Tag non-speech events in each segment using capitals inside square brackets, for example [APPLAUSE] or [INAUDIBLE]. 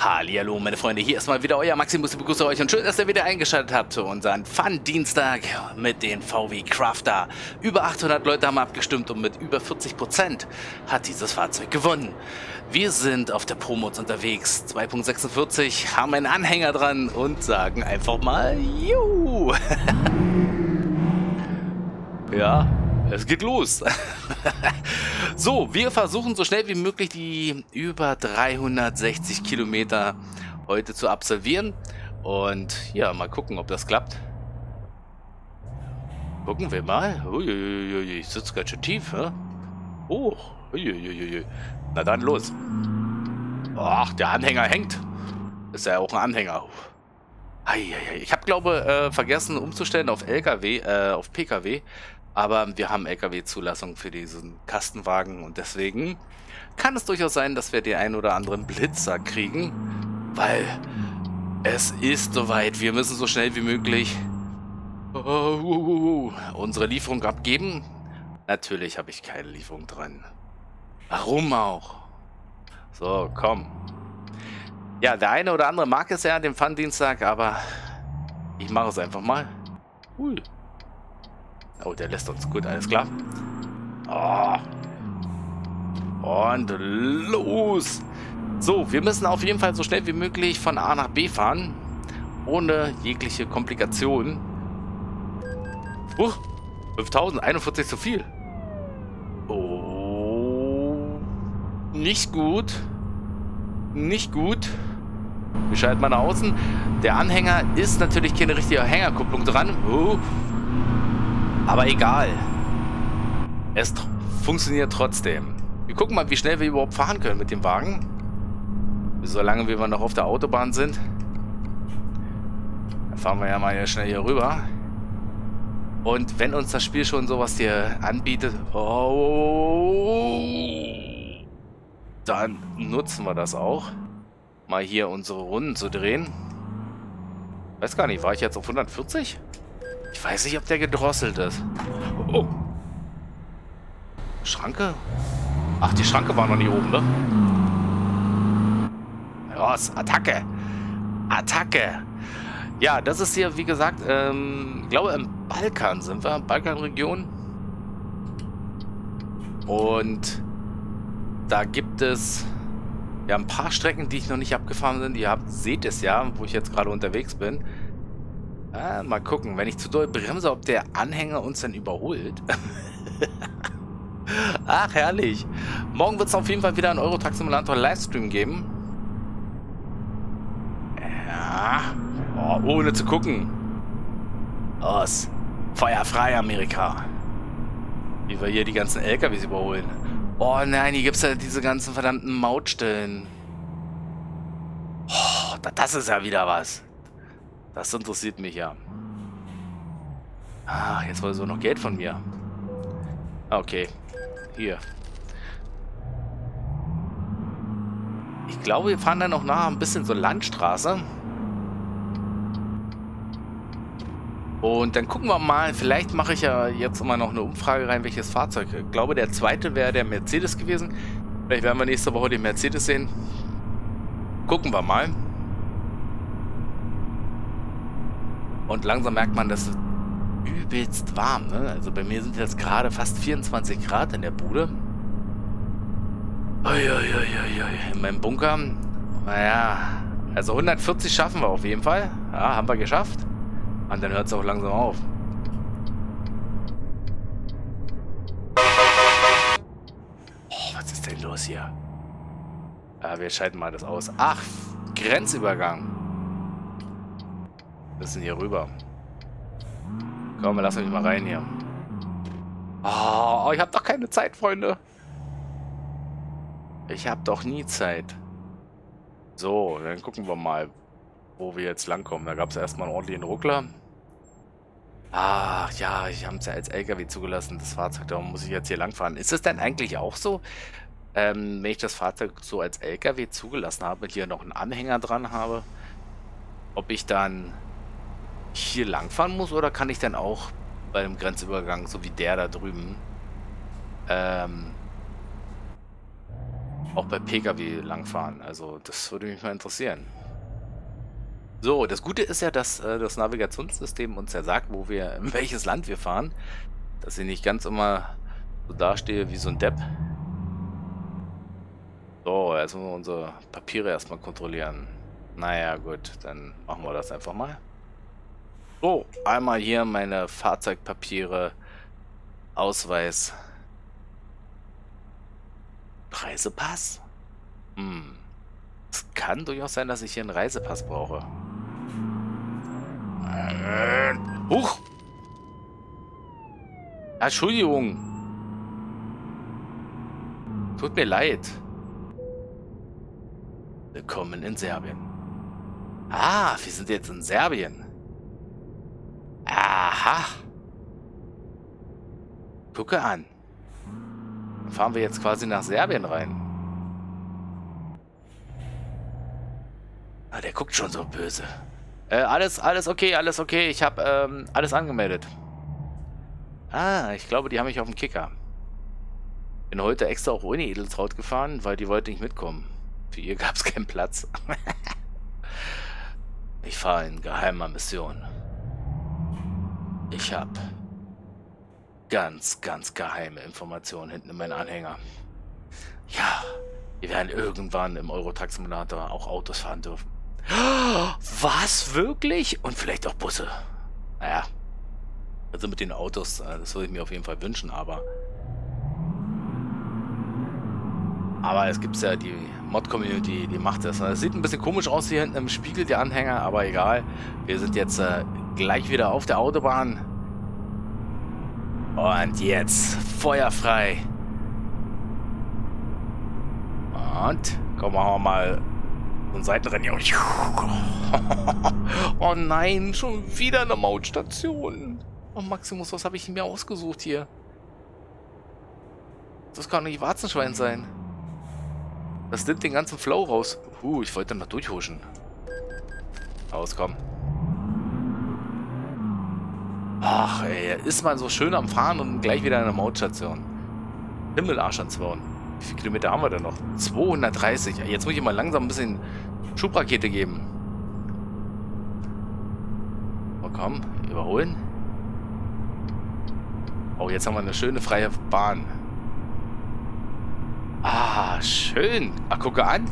Hallo meine Freunde, hier ist mal wieder euer Maximus, ich begrüße euch und schön, dass ihr wieder eingeschaltet habt zu unserem Fun-Dienstag mit den VW Crafter. Über 800 Leute haben abgestimmt und mit über 40% hat dieses Fahrzeug gewonnen. Wir sind auf der Promos unterwegs, 2.46, haben einen Anhänger dran und sagen einfach mal Juhu! [LAUGHS] ja, es geht los. [LAUGHS] so, wir versuchen so schnell wie möglich die über 360 Kilometer heute zu absolvieren. Und ja, mal gucken, ob das klappt. Gucken wir mal. Uiuiui, ich sitze ganz schön tief. Hä? Oh, uiuiui. Na dann los. Ach, der Anhänger hängt. Ist ja auch ein Anhänger. Ich habe, glaube äh, vergessen umzustellen auf LKW, äh, auf PKW. Aber wir haben LKW-Zulassung für diesen Kastenwagen und deswegen kann es durchaus sein, dass wir den einen oder anderen Blitzer kriegen, weil es ist soweit. Wir müssen so schnell wie möglich unsere Lieferung abgeben. Natürlich habe ich keine Lieferung dran. Warum auch? So, komm. Ja, der eine oder andere mag es ja, den Pfanndienstag, aber ich mache es einfach mal. Hui. Oh, der lässt uns. Gut, alles klar. Oh. Und los. So, wir müssen auf jeden Fall so schnell wie möglich von A nach B fahren. Ohne jegliche Komplikationen. Uh, 5041 zu viel. Oh. Nicht gut. Nicht gut. Wir schalten mal nach außen. Der Anhänger ist natürlich keine richtige Hängerkupplung dran. Oh. Aber egal. Es funktioniert trotzdem. Wir gucken mal, wie schnell wir überhaupt fahren können mit dem Wagen. Solange wir noch auf der Autobahn sind. Dann fahren wir ja mal hier schnell hier rüber. Und wenn uns das Spiel schon sowas hier anbietet, oh, dann nutzen wir das auch. Mal hier unsere Runden zu drehen. Weiß gar nicht, war ich jetzt auf 140? Ich weiß nicht, ob der gedrosselt ist. Oh. Schranke? Ach, die Schranke war noch nicht oben, ne? Los, Attacke! Attacke! Ja, das ist hier, wie gesagt, ähm, ich glaube im Balkan sind wir, Balkanregion. Und da gibt es ja ein paar Strecken, die ich noch nicht abgefahren bin. Ihr habt, seht es ja, wo ich jetzt gerade unterwegs bin. Ah, mal gucken, wenn ich zu doll bremse, ob der Anhänger uns dann überholt. [LAUGHS] Ach, herrlich. Morgen wird es auf jeden Fall wieder einen Eurotruck Simulator Livestream geben. Ja. Oh, ohne zu gucken. Aus. Feuerfrei, Amerika. Wie wir hier die ganzen LKWs überholen. Oh nein, hier gibt es ja diese ganzen verdammten Mautstellen. Oh, das ist ja wieder was. Das interessiert mich ja. Ah, jetzt wollen sie noch Geld von mir. Okay. Hier. Ich glaube, wir fahren dann noch nachher ein bisschen so Landstraße. Und dann gucken wir mal, vielleicht mache ich ja jetzt mal noch eine Umfrage rein, welches Fahrzeug. Ich glaube, der zweite wäre der Mercedes gewesen. Vielleicht werden wir nächste Woche den Mercedes sehen. Gucken wir mal. Und langsam merkt man, dass es übelst warm. Ne? Also bei mir sind jetzt gerade fast 24 Grad in der Bude. Uiuiuiui. In meinem Bunker. Naja, also 140 schaffen wir auf jeden Fall. Ja, haben wir geschafft. Und dann hört es auch langsam auf. Oh, was ist denn los hier? Ja, wir schalten mal das aus. Ach, Grenzübergang müssen hier rüber. Komm, lass mich mal rein hier. Oh, ich habe doch keine Zeit, Freunde. Ich habe doch nie Zeit. So, dann gucken wir mal, wo wir jetzt langkommen. Da gab es erstmal einen ordentlichen Ruckler. Ach ja, ich habe es ja als LKW zugelassen, das Fahrzeug. Darum muss ich jetzt hier langfahren. Ist es denn eigentlich auch so, ähm, wenn ich das Fahrzeug so als LKW zugelassen habe, hier noch einen Anhänger dran habe, ob ich dann hier langfahren muss oder kann ich dann auch beim Grenzübergang, so wie der da drüben, ähm, auch bei Pkw langfahren. Also das würde mich mal interessieren. So, das Gute ist ja, dass äh, das Navigationssystem uns ja sagt, wo wir, in welches Land wir fahren. Dass ich nicht ganz immer so dastehe wie so ein Depp. So, jetzt müssen wir unsere Papiere erstmal kontrollieren. Naja, gut, dann machen wir das einfach mal. So, einmal hier meine Fahrzeugpapiere, Ausweis, Reisepass. Hm. Es kann durchaus sein, dass ich hier einen Reisepass brauche. Huch! Entschuldigung. Tut mir leid. Willkommen in Serbien. Ah, wir sind jetzt in Serbien. Aha. Gucke an. Dann fahren wir jetzt quasi nach Serbien rein. Ah, der guckt schon so böse. Äh, alles, alles okay, alles okay. Ich habe ähm, alles angemeldet. Ah, ich glaube, die haben mich auf dem Kicker. Bin heute extra auch ohne Edeltraut gefahren, weil die wollte nicht mitkommen. Für ihr gab es keinen Platz. [LAUGHS] ich fahre in geheimer Mission. Ich habe ganz, ganz geheime Informationen hinten in meinen Anhänger. Ja, wir werden irgendwann im Eurotruck Simulator auch Autos fahren dürfen. Was? Wirklich? Und vielleicht auch Busse. Naja. Also mit den Autos, äh, das würde ich mir auf jeden Fall wünschen, aber... Aber es gibt ja die Mod-Community, die macht das. Es sieht ein bisschen komisch aus hier hinten im Spiegel, der Anhänger, aber egal. Wir sind jetzt äh, gleich wieder auf der Autobahn. Und jetzt feuerfrei. Und komm, machen wir mal so ein Seitenrennen. [LAUGHS] Oh nein, schon wieder eine Mautstation. Oh Maximus, was habe ich mir ausgesucht hier? Das kann nicht Warzenschwein sein. Das nimmt den ganzen Flow raus. Uh, ich wollte noch durchhuschen. Rauskommen. Ach, ey, ist man so schön am Fahren und gleich wieder in der Mautstation. Himmelarsch an Zwauern. Wie viele Kilometer haben wir denn noch? 230. Jetzt muss ich mal langsam ein bisschen Schubrakete geben. Oh komm, überholen. Oh, jetzt haben wir eine schöne freie Bahn. Ah, schön. Ach, gucke an.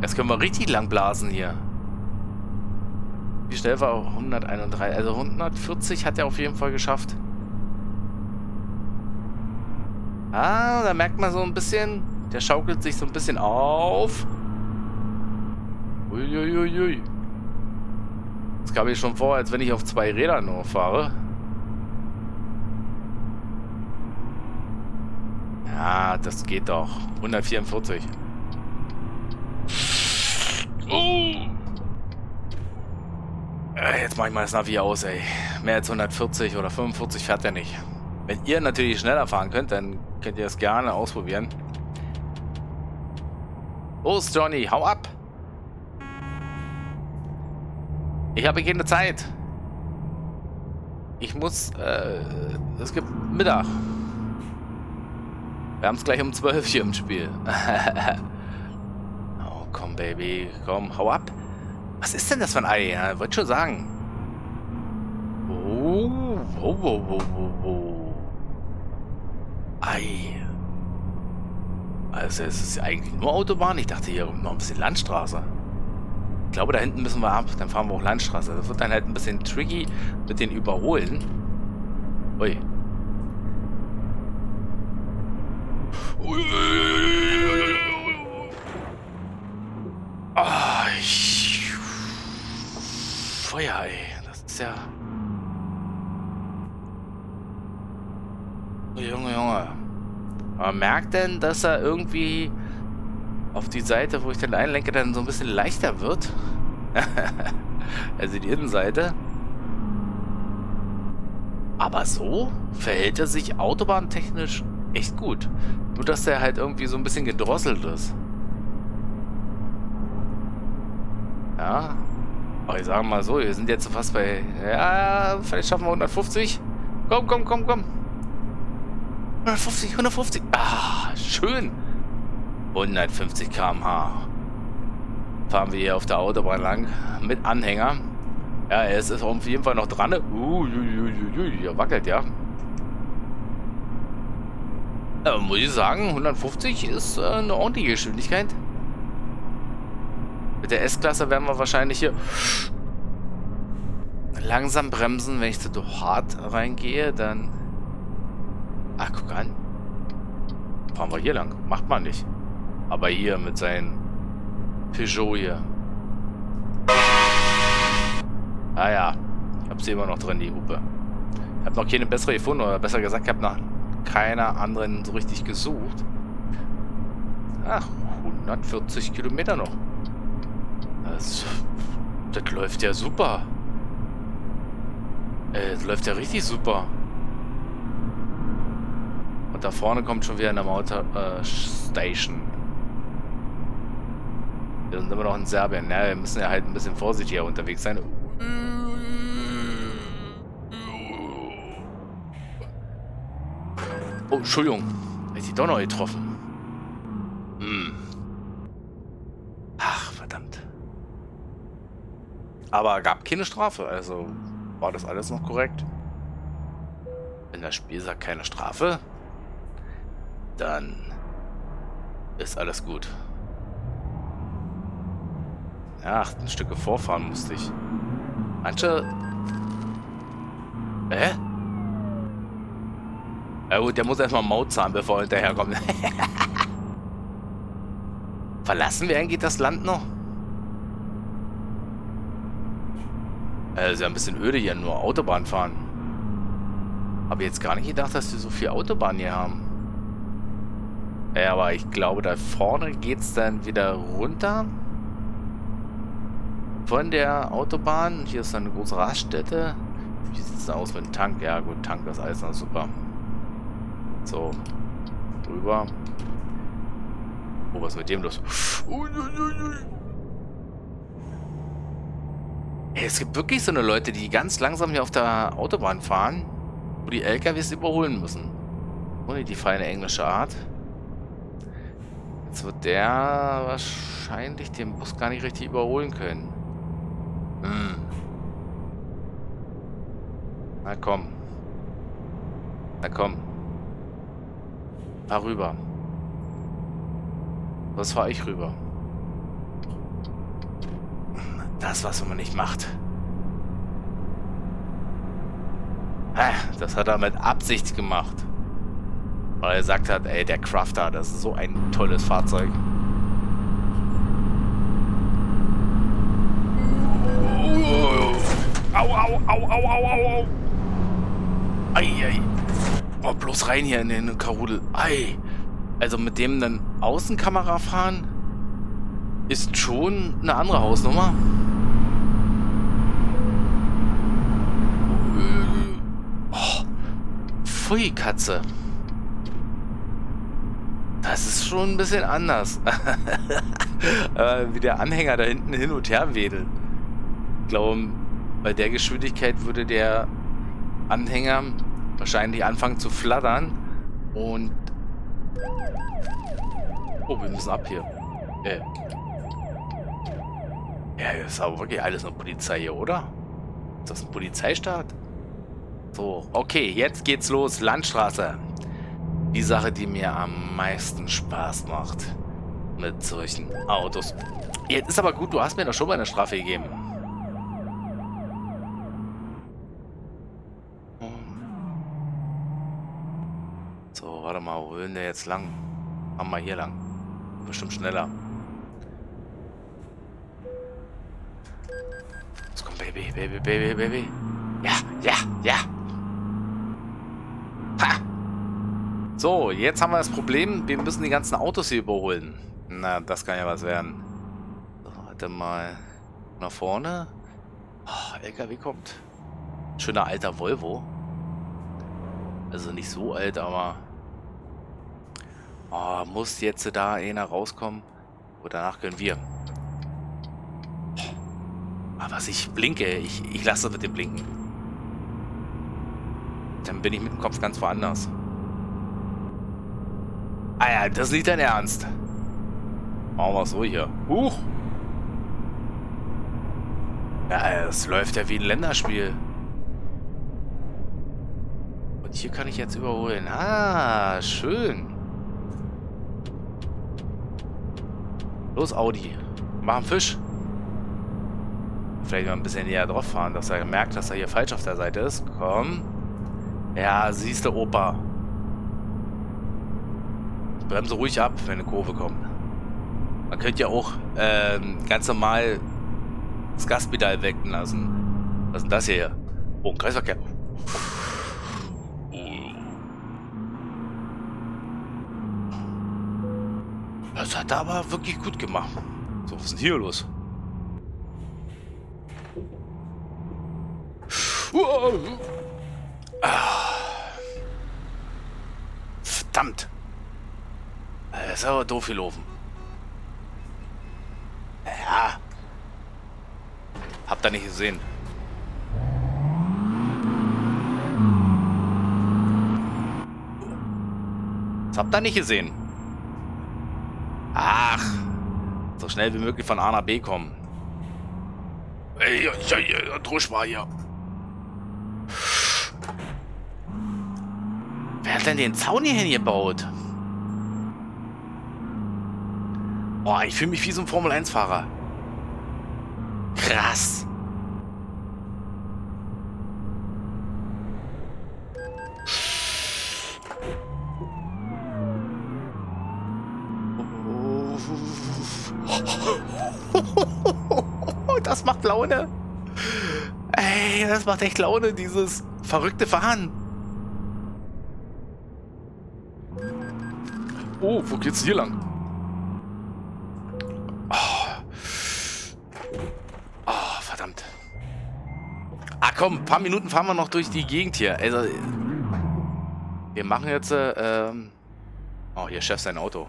Jetzt können wir richtig lang blasen hier. Wie schnell war 131? Also 140 hat er auf jeden Fall geschafft. Ah, da merkt man so ein bisschen, der schaukelt sich so ein bisschen auf. Uiuiui. Das kam mir schon vor, als wenn ich auf zwei Rädern nur fahre. Ja, das geht doch. 144. Oh! Äh, jetzt mach ich mal das Navi aus, ey. Mehr als 140 oder 45 fährt er nicht. Wenn ihr natürlich schneller fahren könnt, dann könnt ihr es gerne ausprobieren. Los, Johnny, hau ab! Ich habe keine Zeit. Ich muss, äh, es gibt Mittag. Wir haben es gleich um 12 hier im Spiel. [LAUGHS] oh, komm, Baby, komm, hau ab. Was ist denn das für ein Ei? Ja, wollte schon sagen. Oh, oh, oh, oh, oh, oh. Ei. Also es ist eigentlich nur Autobahn. Ich dachte hier noch ein bisschen Landstraße. Ich glaube, da hinten müssen wir ab. Dann fahren wir auch Landstraße. Das wird dann halt ein bisschen tricky mit den Überholen. Ui. Ah, ich... Feuer, ey. Das ist ja... Junge, Junge. Man merkt denn, dass er irgendwie auf die Seite, wo ich den einlenke, dann so ein bisschen leichter wird. [LAUGHS] also die Innenseite. Aber so verhält er sich autobahntechnisch echt gut. Nur, dass der halt irgendwie so ein bisschen gedrosselt ist. Ja. Aber ich sage mal so, wir sind jetzt fast bei... Ja, vielleicht schaffen wir 150. Komm, komm, komm, komm. 150, 150. Ah, schön. 150 km/h. Fahren wir hier auf der Autobahn lang mit Anhänger. Ja, es ist auf jeden Fall noch dran. Uh, hier wackelt ja. Äh, muss ich sagen, 150 ist äh, eine ordentliche Geschwindigkeit. Mit der S-Klasse werden wir wahrscheinlich hier langsam bremsen, wenn ich zu hart reingehe, dann... Ach, guck an. Fahren wir hier lang. Macht man nicht. Aber hier mit seinem Peugeot hier. Ah ja. Ich habe sie immer noch drin, die Hupe. Ich habe noch keine bessere gefunden, oder besser gesagt, ich habe nach keiner anderen so richtig gesucht. Ach, 140 Kilometer noch. Das, das läuft ja super. Äh, das läuft ja richtig super. Und da vorne kommt schon wieder eine Motor äh, Station. Wir sind immer noch in Serbien. Ja, wir müssen ja halt ein bisschen vorsichtiger unterwegs sein. Oh, Entschuldigung. Hätte ich doch noch getroffen. Hm. Ach, verdammt. Aber gab keine Strafe, also war das alles noch korrekt. Wenn das Spiel sagt keine Strafe, dann ist alles gut. Ach, ein Stücke vorfahren musste ich. Manche... Hä? Ja gut, der muss erstmal Maut zahlen, bevor er hinterherkommt. [LAUGHS] Verlassen wir eigentlich das Land noch? Äh, ist ja ein bisschen öde hier, nur Autobahn fahren. Habe jetzt gar nicht gedacht, dass die so viel Autobahn hier haben. Ja, aber ich glaube, da vorne geht es dann wieder runter. Von der Autobahn. Hier ist dann eine große Raststätte. Wie sieht es aus mit dem Tank? Ja gut, Tank ist alles noch super. So. Drüber. Oh, was ist mit dem los? Ey, es gibt wirklich so eine Leute, die ganz langsam hier auf der Autobahn fahren, wo die LKWs überholen müssen. Ohne die feine englische Art. Jetzt wird der wahrscheinlich den Bus gar nicht richtig überholen können. Hm. Na komm. Na komm. Fahr rüber. Was fahr ich rüber? Das, was man nicht macht. Das hat er mit Absicht gemacht. Weil er gesagt hat, ey, der Crafter, das ist so ein tolles Fahrzeug. Au, au, au, au, au, au, au. Ei, ei. Oh, bloß rein hier in den Karudel. Ei. Also mit dem dann Außenkamera fahren ist schon eine andere Hausnummer. Oh. Pfui, Katze. Das ist schon ein bisschen anders. [LAUGHS] Wie der Anhänger da hinten hin und her wedelt. Ich glaube, bei der Geschwindigkeit würde der Anhänger wahrscheinlich anfangen zu flattern und... Oh, wir müssen ab hier. Äh. Ja, das ist aber wirklich alles eine Polizei hier, oder? Ist das ein Polizeistaat? So, okay, jetzt geht's los. Landstraße. Die Sache, die mir am meisten Spaß macht. Mit solchen Autos. Jetzt ist aber gut, du hast mir doch schon mal eine Strafe gegeben. warte mal, wo will denn der jetzt lang? Machen wir hier lang. Bestimmt schneller. Baby, Baby, Baby. Ja, ja, ja. Ha! So, jetzt haben wir das Problem, wir müssen die ganzen Autos hier überholen. Na, das kann ja was werden. So, warte mal. Nach vorne. Oh, LKW kommt. Schöner alter Volvo. Also nicht so alt, aber Oh, muss jetzt da einer rauskommen? Und danach können wir. Aber was ich blinke, ich, ich lasse mit dem Blinken. Dann bin ich mit dem Kopf ganz woanders. Ah ja, das ist nicht dein Ernst. Machen wir so hier. Huch! Ja, es läuft ja wie ein Länderspiel. Und hier kann ich jetzt überholen. Ah, schön. Los, Audi. Mach einen Fisch. Vielleicht mal ein bisschen näher drauf fahren, dass er merkt, dass er hier falsch auf der Seite ist. Komm. Ja, siehst du, Opa. Bremse ruhig ab, wenn eine Kurve kommt. Man könnte ja auch ähm, ganz normal das Gaspedal wecken lassen. Was ist denn das hier? Oh, ein Kreisverkehr. Das hat er aber wirklich gut gemacht. So, was ist denn hier los? Verdammt. Das ist aber doof gelaufen. Ja. Habt ihr nicht gesehen. Das habt ihr nicht gesehen. Ach. So schnell wie möglich von A nach B kommen. Ey, ja, ja, ja, Drusch war hier. Hat denn den Zaun hier hingebaut? Boah, ich fühle mich wie so ein Formel-1-Fahrer. Krass. Das macht Laune. Ey, das macht echt Laune, dieses verrückte Fahren. Oh, wo geht's hier lang? komm, ein paar Minuten fahren wir noch durch die Gegend hier. Also, wir machen jetzt, äh, ähm Oh, hier, Chef, sein Auto.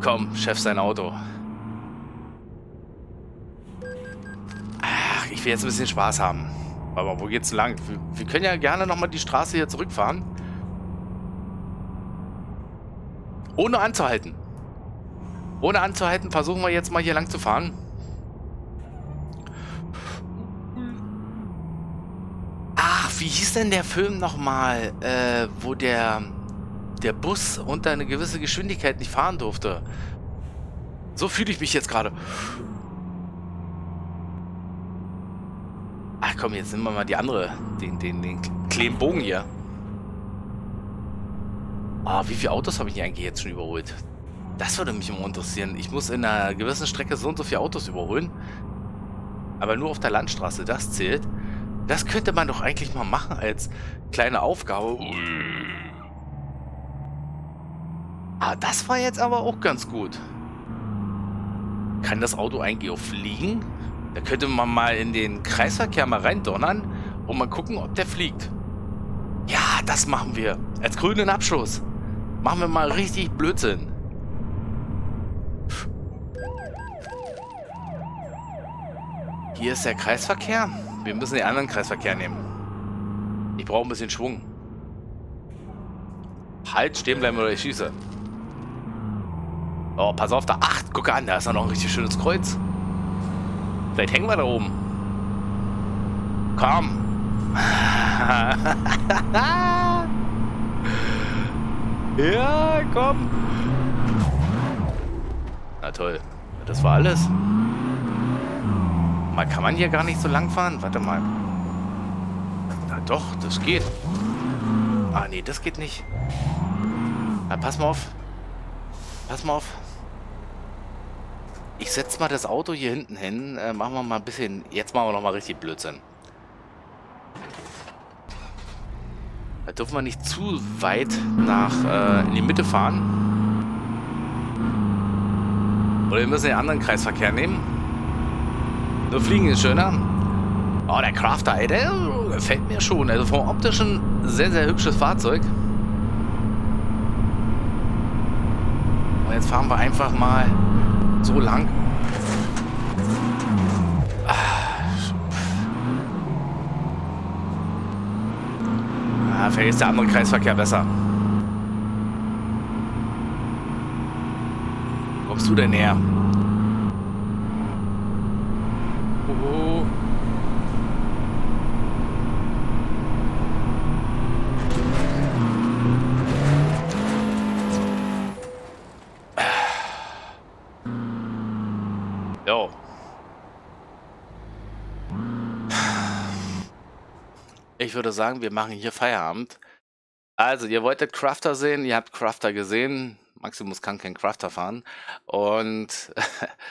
Komm, Chef, sein Auto. Ach, ich will jetzt ein bisschen Spaß haben. Aber wo geht's lang? Wir, wir können ja gerne nochmal die Straße hier zurückfahren. Ohne anzuhalten. Ohne anzuhalten, versuchen wir jetzt mal hier lang zu fahren. Ach, wie hieß denn der Film nochmal, äh, wo der, der Bus unter eine gewisse Geschwindigkeit nicht fahren durfte? So fühle ich mich jetzt gerade. Komm, jetzt nehmen wir mal die andere, den, den, den kleinen Bogen hier. Ah, wie viele Autos habe ich eigentlich jetzt schon überholt? Das würde mich immer interessieren. Ich muss in einer gewissen Strecke so und so viele Autos überholen. Aber nur auf der Landstraße, das zählt. Das könnte man doch eigentlich mal machen als kleine Aufgabe. Ah, das war jetzt aber auch ganz gut. Kann das Auto eigentlich auch fliegen? Da könnte man mal in den Kreisverkehr mal reindonnern und mal gucken, ob der fliegt. Ja, das machen wir. Als grünen Abschluss. Machen wir mal richtig Blödsinn. Hier ist der Kreisverkehr. Wir müssen den anderen Kreisverkehr nehmen. Ich brauche ein bisschen Schwung. Halt, stehen bleiben oder ich schieße. Oh, pass auf, da. Ach, guck an, da ist noch ein richtig schönes Kreuz. Vielleicht hängen wir da oben. Komm. ja, komm. Na toll. Das war alles. Mal kann man hier gar nicht so lang fahren. Warte mal. Na doch, das geht. Ah, nee, das geht nicht. Na, pass mal auf. Pass mal auf. Ich setze mal das Auto hier hinten hin. Äh, machen wir mal ein bisschen... Jetzt machen wir noch mal richtig Blödsinn. Da dürfen wir nicht zu weit nach äh, in die Mitte fahren. Oder wir müssen den anderen Kreisverkehr nehmen. Nur fliegen ist schöner. Oh, der Crafter, ey, der gefällt mir schon. Also vom optischen sehr, sehr hübsches Fahrzeug. Und jetzt fahren wir einfach mal so lang. Ah, ah, vielleicht ist der andere Kreisverkehr besser. Wo kommst du denn her? Oh. Ah. Jo. Ich würde sagen, wir machen hier Feierabend. Also, ihr wolltet Crafter sehen, ihr habt Crafter gesehen. Maximus kann kein Crafter fahren. Und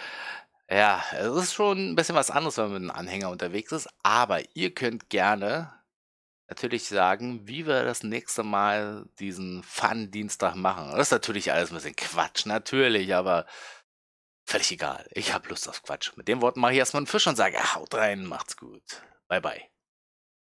[LAUGHS] ja, es ist schon ein bisschen was anderes, wenn man mit einem Anhänger unterwegs ist. Aber ihr könnt gerne natürlich sagen, wie wir das nächste Mal diesen Fun-Dienstag machen. Das ist natürlich alles ein bisschen Quatsch, natürlich, aber völlig egal. Ich habe Lust auf Quatsch. Mit den Worten mache ich erstmal einen Fisch und sage, haut rein, macht's gut. Bye, bye.